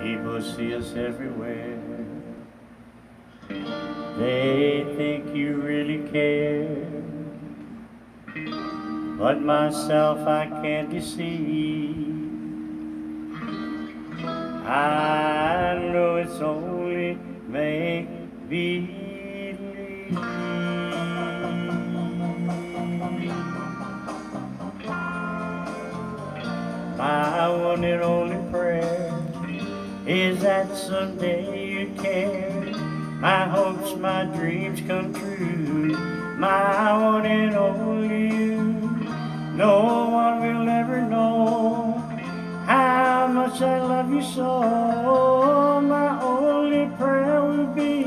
People see us everywhere. They think you really care. But myself I can't deceive. I know it's only make believe. My one and only prayer is that someday you care. My hopes, my dreams come true. My one and only you. No one will ever know how much I love you so. My only prayer will be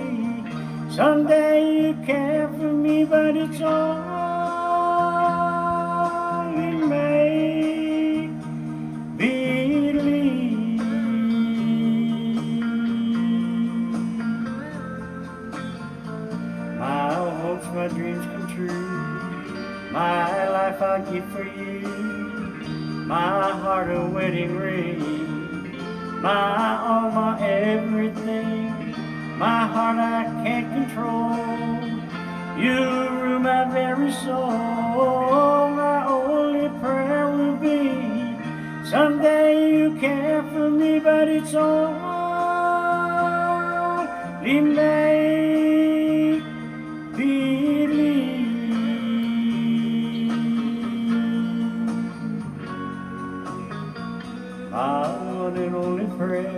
someday you care for me, but it's only my dreams come true. My life I give for you. My heart a wedding ring. My all, my everything. My heart I can't control. You rule my very soul. My only prayer will be someday you care for me, but it's only make My one and only prayer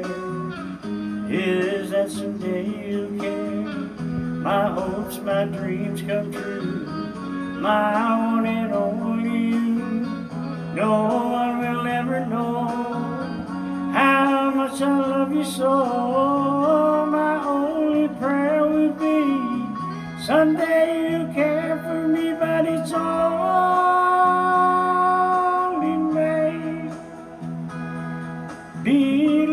is that someday you'll care. My hopes, my dreams come true. My one and only you. No one will ever know how much I love you so. My only prayer would be someday you care for me, but it's all. be